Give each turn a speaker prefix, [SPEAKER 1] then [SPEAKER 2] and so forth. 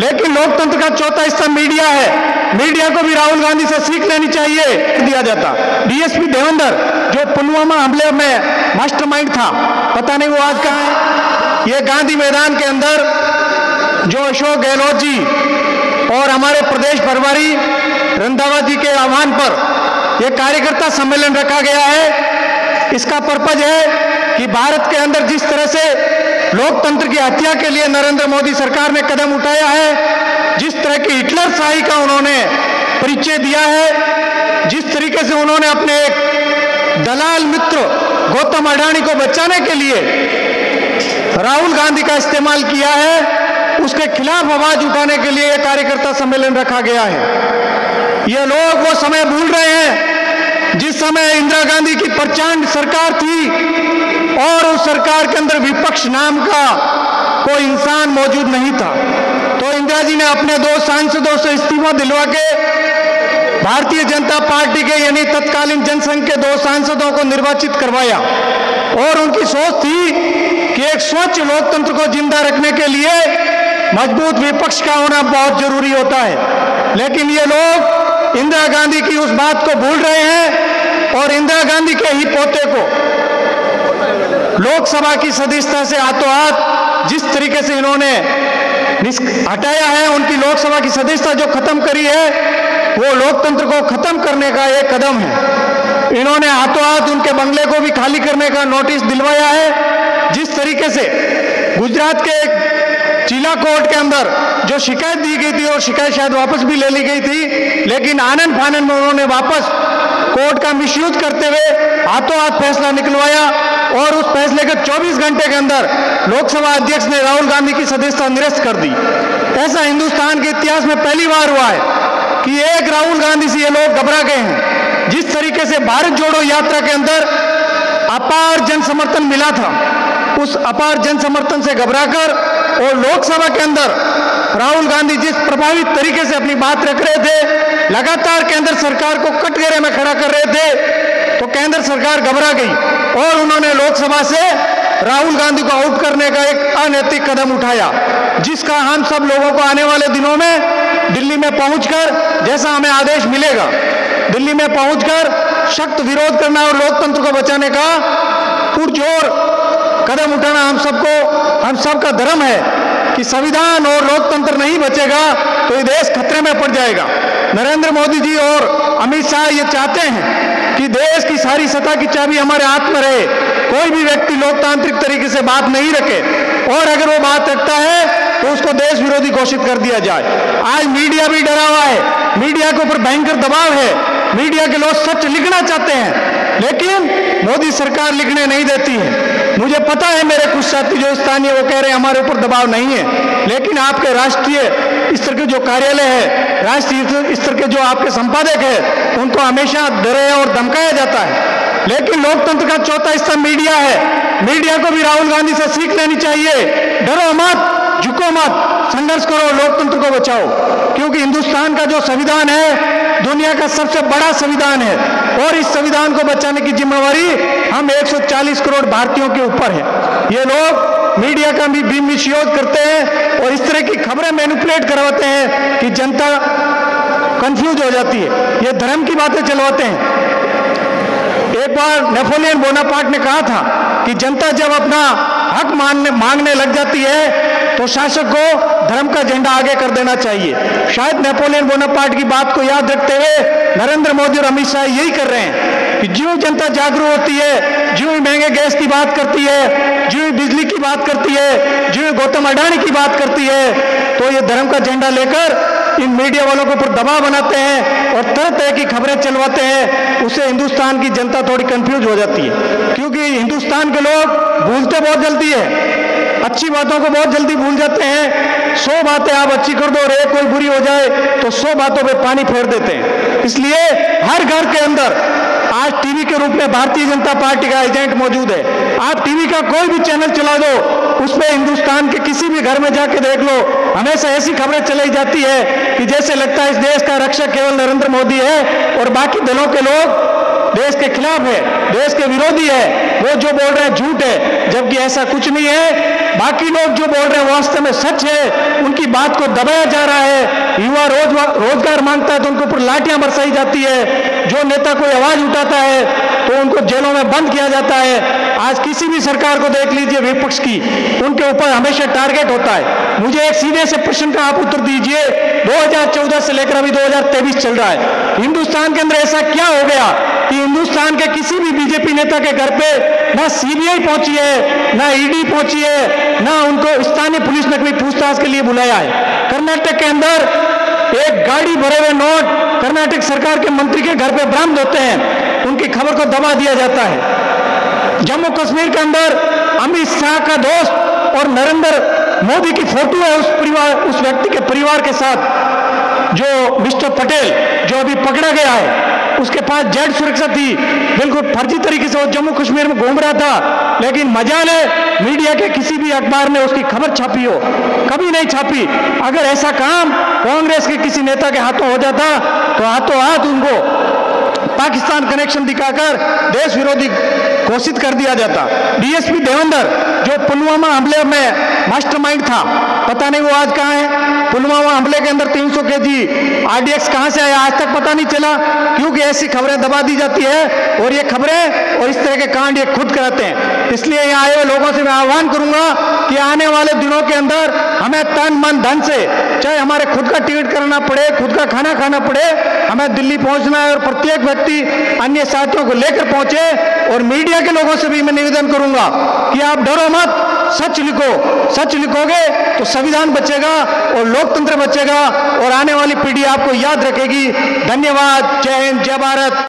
[SPEAKER 1] लेकिन लोकतंत्र का चौथा स्तंभ मीडिया है। मीडिया को भी राहुल गांधी से सीख लेनी चाहिए, दिया जाता। डीएसपी देवेंद्र, जो पुलवामा हमले में मास्टरमाइंड था, पता नहीं वो आज कहाँ है? ये गांधी मैदान के अंदर, जो अशोक गहलोत जी और हमारे प्रदेश प्रभारी रंधावा जी के आह्वान पर यह कार्यकर्ता सम्मेलन रखा गया है। इसका पर्पज है कि भारत के अंदर जिस तरह से लोकतंत्र की हत्या के लिए नरेंद्र मोदी सरकार ने कदम उठाया है। जिस तरह की हिटलर शाही का उन्होंने परिचय दिया है, जिस तरीके से उन्होंने अपने एक दलाल मित्र गौतम अडानी को बचाने के लिए राहुल गांधी का इस्तेमाल किया है, उसके खिलाफ आवाज़ उठाने के लिए यह कार्यकर्ता सम्मेलन रखा गया है। ये लोग वो समय भूल रहे हैं समय इंदिरा गांधी की प्रचंड सरकार थी और उस सरकार के अंदर विपक्ष नाम का कोई इंसान मौजूद नहीं था। तो इंदिरा जी ने अपने दो सांसदों से इस्तीफा दिलवा के भारतीय जनता पार्टी के यानी तत्कालीन जनसंघ के दो सांसदों को निर्वाचित करवाया और उनकी सोच थी कि एक स्वच्छ लोकतंत्र को ज़िंदा रखने के लिए मज़बूत विपक्ष का होना बहुत ज़रूरी होता है। लेकिन ये लोग इंदिरा गांधी की उस बात को भूल रहे हैं और इंदिरा गांधी के ही पोते को। लोकसभा की सदस्यता से हाथों हाथ जिस तरीके से इन्होंने हटाया है, उनकी लोकसभा की सदस्यता जो खत्म करी है, वो लोकतंत्र को खत्म करने का एक कदम है। इन्होंने हाथों हाथ उनके बंगले को भी खाली करने का नोटिस दिलवाया है। जिस तरीके से गुजरात के चिला कोर्ट के अंदर जो शिकायत दी गई थी और शिकायत शायद वापस भी ले ली गई थी, लेकिन आनंद फानंद में उन्होंने वापस कोर्ट का मिसयूज करते हुए हाथों हाथ फैसला निकलवाया और उस फैसले के 24 घंटे के अंदर लोकसभा अध्यक्ष ने राहुल गांधी की सदस्यता निरस्त कर दी। ऐसा हिंदुस्तान के इतिहास में पहली बार हुआ है कि एक राहुल गांधी से ये लोग घबरा गए हैं। जिस तरीके से भारत जोड़ो यात्रा के अंदर अपार जन समर्थन मिला था, उस अपार जन समर्थन से घबराकर और लोकसभा के अंदर राहुल गांधी जिस प्रभावित तरीके से अपनी बात रख रहे थे लगातार केंद्र सरकार को कटघरे में खड़ा कर रहे थे तो केंद्र सरकार घबरा गई और उन्होंने लोकसभा से राहुल गांधी को आउट करने का एक अनैतिक कदम उठाया, जिसका हम सब लोगों को आने वाले दिनों में दिल्ली में पहुंचकर जैसा हमें आदेश मिलेगा, दिल्ली में पहुंचकर सख्त विरोध करना और लोकतंत्र को बचाने का पुरजोर कदम उठाना हम सबको, हम सबका धर्म है कि संविधान और लोकतंत्र नहीं बचेगा तो ये देश खतरे में पड़ जाएगा। नरेंद्र मोदी जी और अमित शाह ये चाहते हैं कि देश की सारी सत्ता की चाबी हमारे हाथ में रहे। कोई भी व्यक्ति लोकतांत्रिक तरीके से बात नहीं रखे और अगर वो बात रखता है तो उसको देश विरोधी घोषित कर दिया जाए। आज मीडिया भी डरा हुआ है। मीडिया के ऊपर भयंकर दबाव है। मीडिया के लोग सच लिखना चाहते हैं, लेकिन मोदी सरकार लिखने नहीं देती है। मुझे पता है मेरे कुछ साथी जो स्थानीय, वो कह रहे हैं, हमारे ऊपर दबाव नहीं है। लेकिन आपके राष्ट्रीय स्तर के जो कार्यालय है, राष्ट्रीय स्तर के जो आपके संपादक है, उनको हमेशा डरे और धमकाया जाता है। लेकिन लोकतंत्र का चौथा स्तंभ मीडिया है। मीडिया को भी राहुल गांधी से सीख लेनी चाहिए। डरो मत, झुको मत, संघर्ष करो लोकतंत्र को बचाओ। क्योंकि हिंदुस्तान का जो संविधान है, दुनिया का सबसे बड़ा संविधान है। और इस संविधान को बचाने की जिम्मेवारी हम 140 करोड़ भारतीयों के ऊपर है। ये लोग मीडिया का भी भी मिसयूज करते हैं और इस तरह की खबरें मैनिपुलेट करवाते हैं कि जनता कंफ्यूज हो जाती है। ये धर्म की बातें चलवाते हैं। एक बार नेपोलियन बोनापार्ट ने कहा था कि जनता जब अपना हक मानने, मांगने लग जाती है तो शासक को धर्म का झंडा आगे कर देना चाहिए। शायद नेपोलियन बोनापार्ट की बात को याद रखते हुए नरेंद्र मोदी और अमित शाह यही कर रहे हैं कि जो जनता जागरूक होती है जो ही महँगे गैस की बात करती है जो बिजली की बात करती है जो गौतम अडानी की बात करती है तो ये धर्म का झंडा लेकर इन मीडिया वालों के ऊपर दबाव बनाते हैं और तरह तरह की खबरें चलवाते हैं उससे हिंदुस्तान की जनता थोड़ी कंफ्यूज हो जाती है। क्योंकि हिंदुस्तान के लोग भूलते बहुत जल्दी है। अच्छी बातों को बहुत जल्दी भूल जाते हैं। सौ बातें आप अच्छी कर दो और एक कोई बुरी हो जाए तो सौ बातों पे पानी फेर देते हैं। इसलिए हर घर के अंदर आज टीवी के रूप में भारतीय जनता पार्टी का एजेंट मौजूद है। आप टीवी का कोई भी चैनल चला दो, उस पर हिंदुस्तान के किसी भी घर में जाके देख लो। हमेशा ऐसी खबरें चलाई जाती है कि जैसे लगता है इस देश का रक्षक केवल नरेंद्र मोदी है और बाकी दलों के लोग देश के खिलाफ है, देश के विरोधी है। वो जो बोल रहे हैं झूठ है ऐसा कुछ नहीं है। बाकी लोग जो बोल रहे हैं, वास्तव में सच है। उनकी बात को दबाया जा रहा है। युवा रोज रोज़गार माँगता है तो उनके ऊपर लाठियाँ बरसाई जाती है। जो नेता कोई आवाज़ उठाता है तो उनको जेलों में बंद किया जाता है। आज किसी भी सरकार को देख लीजिए विपक्ष की। उनके ऊपर हमेशा टारगेट होता है। मुझे एक सीधे से प्रश्न का आप उत्तर दीजिए। 2014 से लेकर अभी 2023 चल रहा है। हिंदुस्तान के अंदर ऐसा क्या हो गया? हिंदुस्तान के किसी भी बीजेपी नेता के घर पे ना सीबीआई पहुँची है, ना ईडी पहुँची है, ना उनको स्थानीय पुलिस ने कभी पूछताछ के लिए बुलाया है। कर्नाटक के अंदर एक गाड़ी भरे हुए नोट कर्नाटक सरकार के मंत्री के घर पे बरामद होते हैं। उनकी खबर को दबा दिया जाता है। जम्मू कश्मीर के अंदर अमित शाह का दोस्त और नरेंद्र मोदी की फ़ोटो है उस परिवार, उस व्यक्ति के परिवार के साथ, जो मिस्टर पटेल, जो अभी पकड़ा गया है। उसके पास जेड सुरक्षा थी। बिल्कुल फर्जी तरीके से वो जम्मू कश्मीर में घूम रहा था। लेकिन मज़ा ने मीडिया के किसी भी अखबार ने उसकी खबर छापी हो। कभी नहीं छापी। अगर ऐसा काम कांग्रेस के किसी नेता के हाथों हो जाता तो हाथों हाथ उनको पाकिस्तान कनेक्शन दिखाकर देश विरोधी घोषित कर दिया जाता। डीएसपी देवेंद्र, जो पुलवामा हमले में मास्टरमाइंड था। पता नहीं वो आज कहाँ है। पुलवामा हमले के अंदर 300 सौ के जी आरडीएक्स कहाँ से आया? आज तक पता नहीं चला। क्योंकि ऐसी खबरें दबा दी जाती है और ये खबरें और इस तरह के कांड ये खुद कराते हैं। इसलिए यहाँ आए हुए लोगों से मैं आह्वान करूँगा कि आने वाले दिनों के अंदर हमें तन, मन, धन से चाहे हमारे खुद का टिकट करना पड़े, खुद का खाना खाना पड़े, हमें दिल्ली पहुँचना है और प्रत्येक व्यक्ति अन्य साथियों को लेकर पहुँचे और मीडिया के लोगों से भी मैं निवेदन करूँगा कि आप डरो मत। सच लिखो, सच लिखोगे तो संविधान बचेगा और लोकतंत्र बचेगा और आने वाली पीढ़ी आपको याद रखेगी। धन्यवाद। जय हिंद, जय भारत।